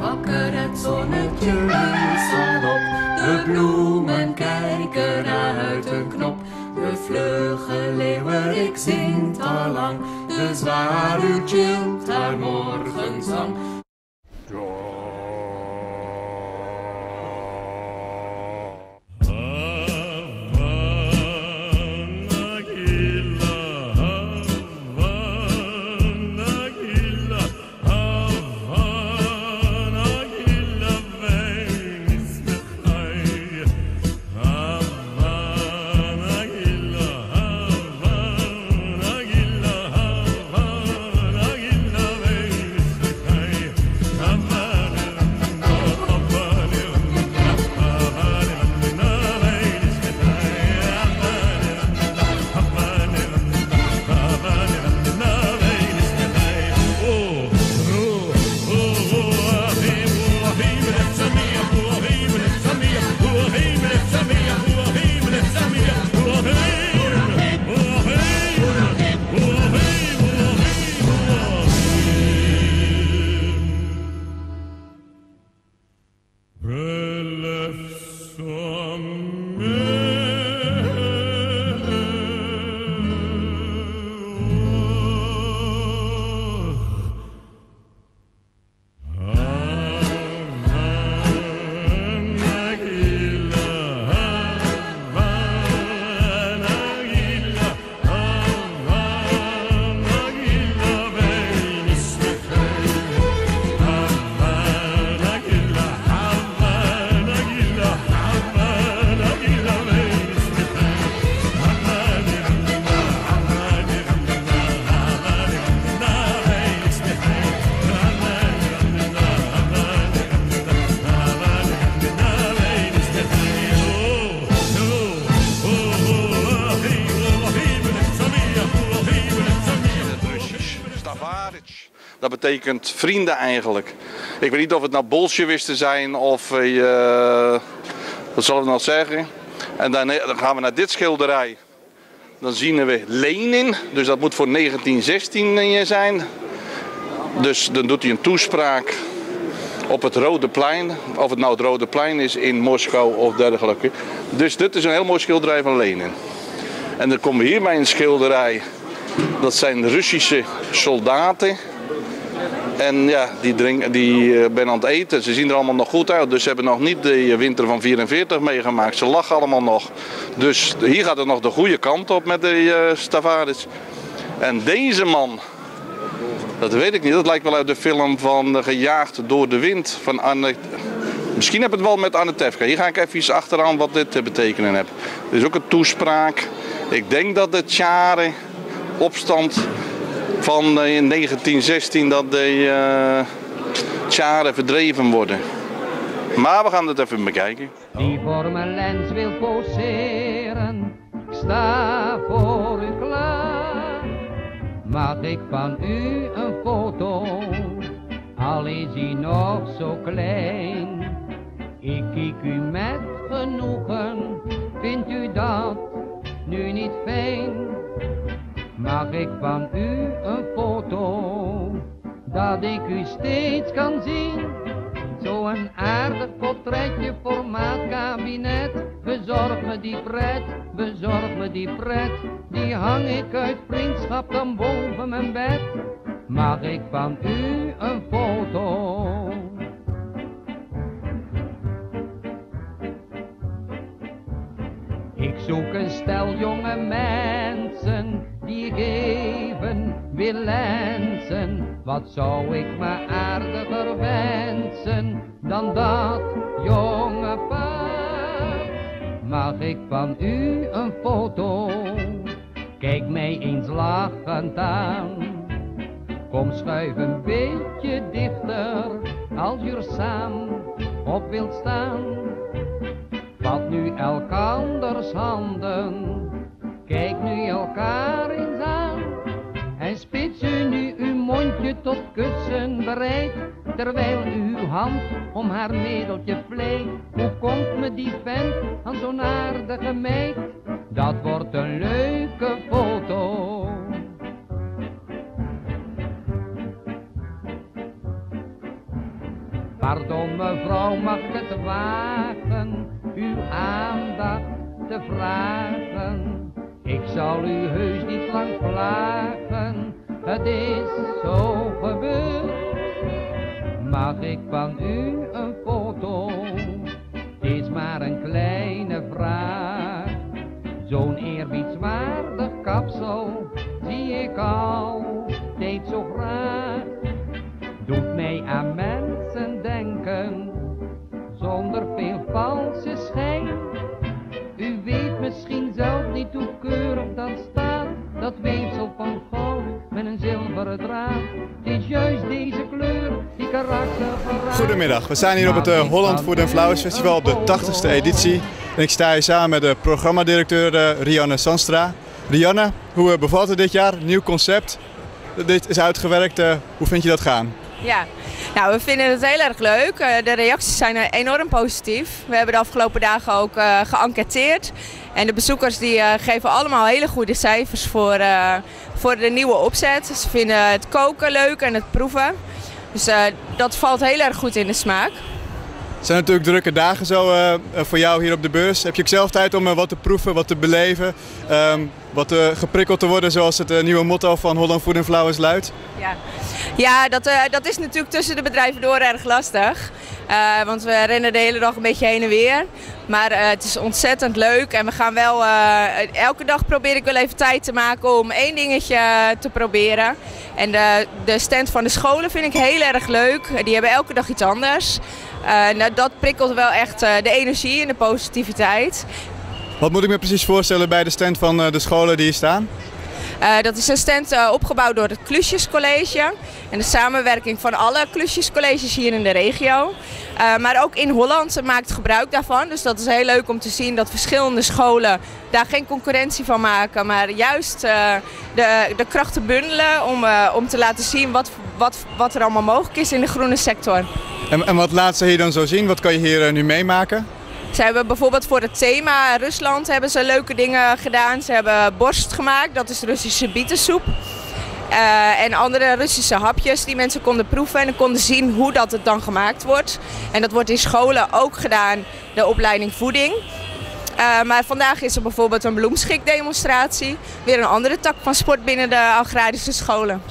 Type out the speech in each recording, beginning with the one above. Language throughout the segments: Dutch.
wakker, het zonnetje is op. De bloemen kijken uit hun knop. De vlugge leeuwerik zingt al lang. De zwaluw chillt haar morgenzang. Betekent vrienden eigenlijk. Ik weet niet of het nou bolsjewisten zijn of... eh, wat zullen we nou zeggen? En dan, dan gaan we naar dit schilderij. Dan zien we Lenin, dus dat moet voor 1916 zijn. Dus dan doet hij een toespraak op het Rode Plein. Of het nou het Rode Plein is in Moskou of dergelijke. Dus dit is een heel mooi schilderij van Lenin. En dan komen we hier bij een schilderij. Dat zijn Russische soldaten. En ja, die, drink, die eh, ben aan het eten. Ze zien er allemaal nog goed uit. Dus ze hebben nog niet de winter van 44 meegemaakt. Ze lachen allemaal nog. Dus hier gaat het nog de goede kant op met de uh, Stavaris. En deze man, dat weet ik niet. Dat lijkt wel uit de film van uh, Gejaagd door de wind van Anne. Misschien heb het wel met Anne Tefka. Hier ga ik even achteraan wat dit te betekenen heb. Er is ook een toespraak. Ik denk dat de Tjaren opstand van uh, in 1916 dat de uh, Tjaren verdreven worden. Maar we gaan het even bekijken. Die voor mijn lens wil poseren, ik sta voor u klaar. Maak ik van u een foto, al is hij nog zo klein. Ik kijk u met genoegen, vindt u dat nu niet fijn? Maak ik van u een foto, dat ik u steeds kan zien. Zo'n aardig portretje, formaat kabinet. Bezorg me die pret, bezorg me die pret. Die hang ik uit vriendschap dan boven mijn bed. Maak ik van u een foto. Ik zoek een stel jonge mensen geven weer lenzen. Wat zou ik me aardiger wensen dan dat jonge paar? Mag ik van u een foto? Kijk mij eens lachend aan. Kom schuif een beetje dichter als je er samen op wilt staan. Vat nu elkanders handen, kijk nu elkaar eens tot kussen bereid, terwijl uw hand om haar middeltje vleet. Hoe komt me die vent aan zo'n aardige meid? Dat wordt een leuke foto. Pardon mevrouw, mag ik het wagen uw aandacht te vragen? Ik zal u heus niet lang plagen, het is zo gebeurd. Mag ik van u Goedemiddag, we staan hier op het eh, Holland Food Flowers Festival op de 80ste editie. En ik sta hier samen met de programmadirecteur eh, Rianne Sanstra. Rianne, hoe eh, bevalt het dit jaar? Nieuw concept. Dit is uitgewerkt. hoe vind je dat gaan? Ja, nou, we vinden het heel erg leuk. De reacties zijn enorm positief. We hebben de afgelopen dagen ook eh geënquêteerd. En de bezoekers die geven allemaal hele goede cijfers voor, voor de nieuwe opzet. Ze vinden het koken leuk en het proeven. Dus eh, dat valt heel erg goed in de smaak. Het zijn natuurlijk drukke dagen zo eh, eh, voor jou hier op de beurs. Heb je ook zelf tijd om eh, wat te proeven, wat te beleven? ehm, wat geprikkeld te worden zoals het nieuwe motto van Holland Food Flowers luidt? Ja, ja dat, dat is natuurlijk tussen de bedrijven door erg lastig. Want we rennen de hele dag een beetje heen en weer. Maar het is ontzettend leuk en we gaan wel elke dag probeer ik wel even tijd te maken om één dingetje te proberen. En de, de stand van de scholen vind ik heel erg leuk. Die hebben elke dag iets anders. Eh, nou, dat prikkelt wel echt eh, de energie en de positiviteit. Wat moet ik me precies voorstellen bij de stand van eh, de scholen die hier staan? Dat is een stand opgebouwd door het Klusjescollege. En de samenwerking van alle Klusjescolleges hier in de regio. Maar ook in Holland maakt gebruik daarvan. Dus dat is heel leuk om te zien dat verschillende scholen daar geen concurrentie van maken. Maar juist de, de krachten bundelen om, om te laten zien wat, wat, wat er allemaal mogelijk is in de groene sector. En, en wat laat ze hier dan zo zien? Wat kan je hier eh, nu meemaken? Ze hebben bijvoorbeeld voor het thema Rusland hebben ze leuke dingen gedaan. Ze hebben borst gemaakt, dat is Russische bietensoep. Eh, en andere Russische hapjes die mensen konden proeven en konden zien hoe dat het dan gemaakt wordt. En dat wordt in scholen ook gedaan, de opleiding voeding. Eh, maar vandaag is er bijvoorbeeld een bloemschikdemonstratie. Weer een andere tak van sport binnen de agrarische scholen.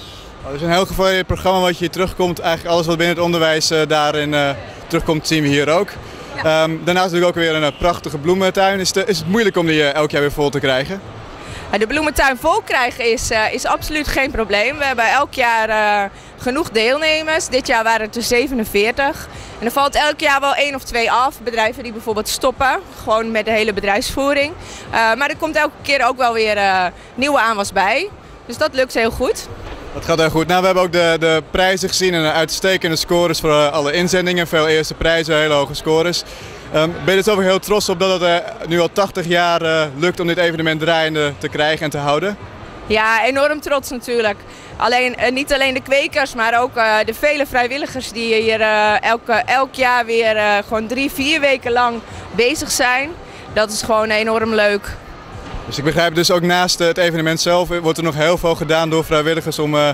Oh, dus een heel gevarieerd programma wat je hier terugkomt. Eigenlijk alles wat binnen het onderwijs eh, daarin eh, terugkomt, zien we hier ook. Ehm, daarnaast natuurlijk ook weer een eh, prachtige bloementuin. Is, het- is het moeilijk om die elk jaar weer vol te krijgen? Uh, De bloementuin vol krijgen is, is absoluut geen probleem. We hebben elk jaar genoeg deelnemers. Dit jaar waren het er 47. En er valt elk jaar wel één of twee af. Bedrijven die bijvoorbeeld stoppen, gewoon met de hele bedrijfsvoering. Uh, maar er komt elke keer ook wel weer eh, nieuwe aanwas bij. Dus dat lukt heel goed. Dat gaat heel goed. Nou, we hebben ook de, de prijzen gezien en de uitstekende scores voor eh, alle inzendingen. Veel eerste prijzen, hele hoge scores. Ehm, ben je er zelf heel trots op dat het eh, nu al 80 jaar eh, lukt om dit evenement draaiende te krijgen en te houden? Ja, enorm trots natuurlijk. Alleen, niet alleen de kwekers, maar ook de vele vrijwilligers die hier elk jaar weer gewoon drie, vier weken lang bezig zijn. Dat is gewoon enorm leuk. Dus ik begrijp dus ook naast eh, het evenement zelf eh, wordt er nog heel veel gedaan door vrijwilligers om eh,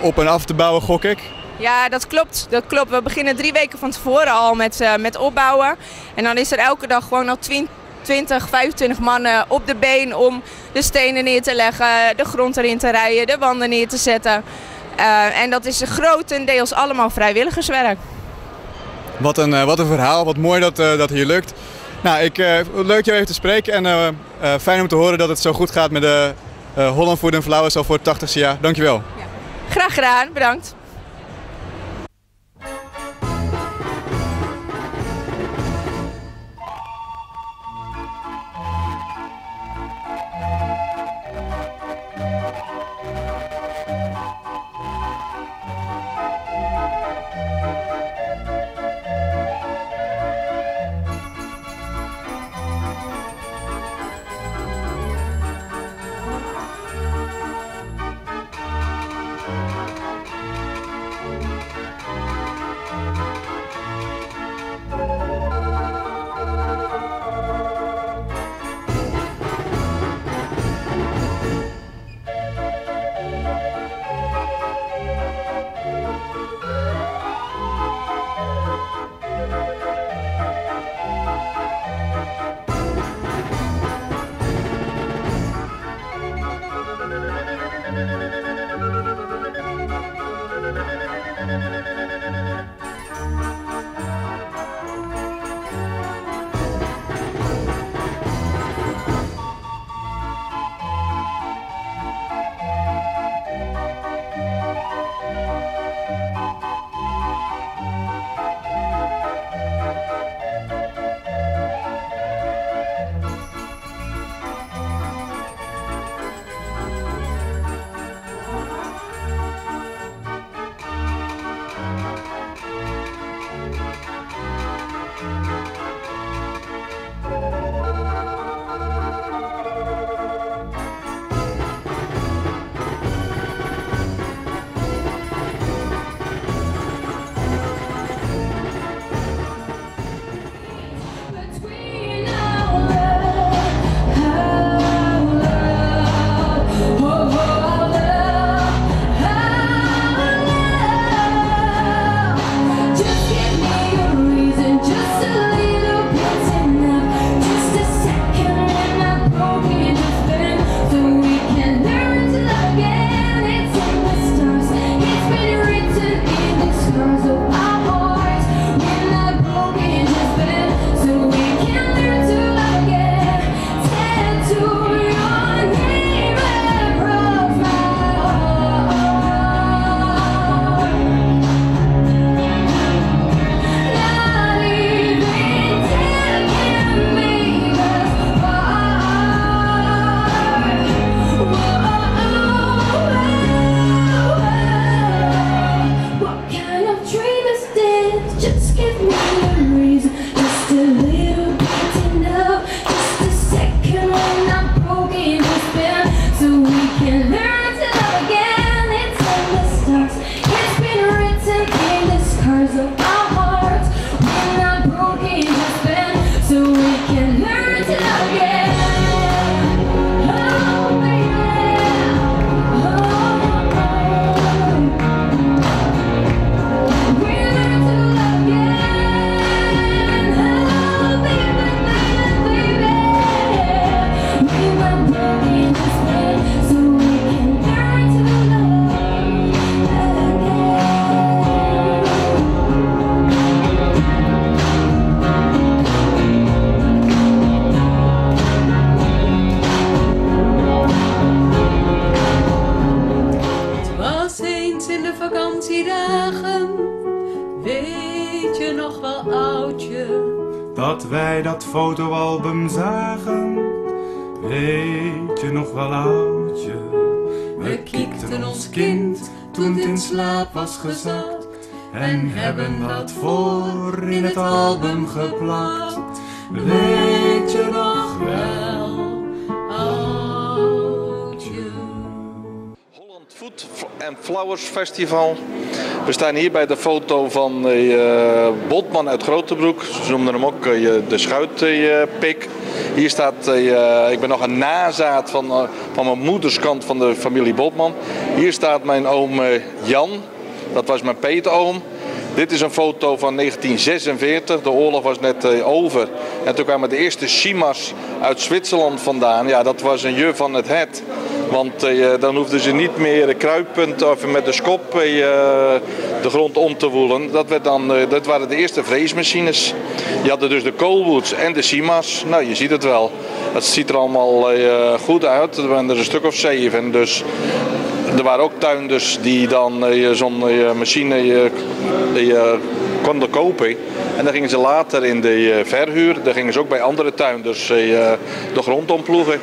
op en af te bouwen, gok ik. Ja, dat klopt. Dat klopt. We beginnen drie weken van tevoren al met, met opbouwen. En dan is er elke dag gewoon al 20, 20, 25 mannen op de been om de stenen neer te leggen, de grond erin te rijden, de wanden neer te zetten. En dat is grotendeels allemaal vrijwilligerswerk. Wat een, wat een verhaal, wat mooi dat dat hier lukt. Nou, ik, eh, leuk jou even te spreken en eh, eh, fijn om te horen dat het zo goed gaat met de Holland Food Flowers al voor het 80ste jaar. Dankjewel. Graag gedaan, bedankt. Weet je nog wel, oudje? We kiekten ons kind toen het in slaap was gezakt. En hebben dat voor in het album geplakt. Weet je nog wel, oudje? Holland Food and Flowers Festival. We staan hier bij de foto van eh Botman uit Grotebroek. Ze noemden hem ook eh, de schuitpik. Hier staat, eh, ik ben nog een nazaat van, eh, van mijn moederskant van de familie Botman. Hier staat mijn oom eh, Jan, dat was mijn peetoom. Dit is een foto van 1946. De oorlog was net over. En toen kwamen de eerste Shimas uit Zwitserland vandaan. Ja, dat was een juf van het het. Want eh, dan hoefden ze niet meer kruipend of met de skop eh, de grond om te woelen. Dat, werd dan, eh, dat waren de eerste vreesmachines. Je had dus de Colwoods en de Simas. Nou, je ziet het wel. Het ziet er allemaal eh, goed uit. Er waren er een stuk of zeven. Dus er waren ook tuinders die dan eh, zo'n eh, machine eh, eh, konden kopen. En dan gingen ze later in de eh, verhuur, dan gingen ze ook bij andere tuinders eh, de grond omploegen.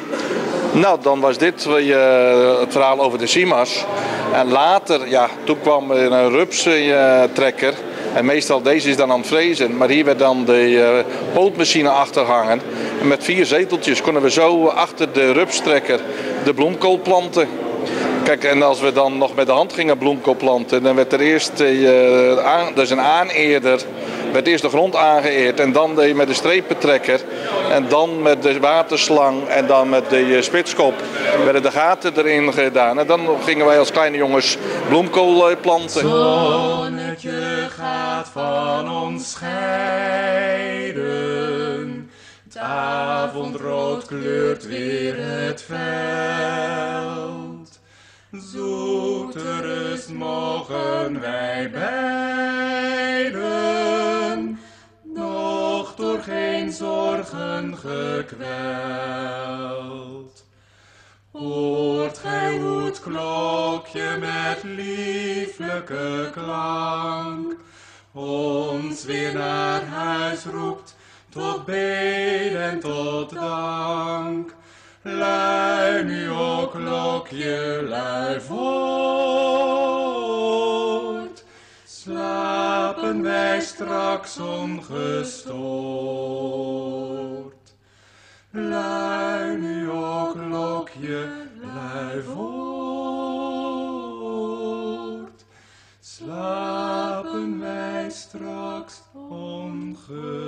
Nou, dan was dit eh, het verhaal over de Simas. En later, ja, toen kwam een rupstrekker. En meestal deze is dan aan het frezen. Maar hier werd dan de eh, pootmachine achterhangen. En met vier zeteltjes konden we zo achter de rupstrekker de bloemkool planten. Kijk, en als we dan nog met de hand gingen bloemkool planten, dan werd er eerst, eh, dus een aaneerder, werd eerst de grond aangeëerd en dan deed met de strepentrekker en dan met de waterslang en dan met de eh, spitskop werden de gaten erin gedaan. En dan gingen wij als kleine jongens bloemkool eh, planten. Zonnetje gaat van ons scheiden. Het avondrood kleurt weer het veld. Zoete rust mogen wij beiden, gekweld. Hoort gij hoe het klokje met lieflijke klank ons weer naar huis roept, tot beden en tot dank. Lui nu ook klokje, lui voort. Slapen wij straks ongestoord. ge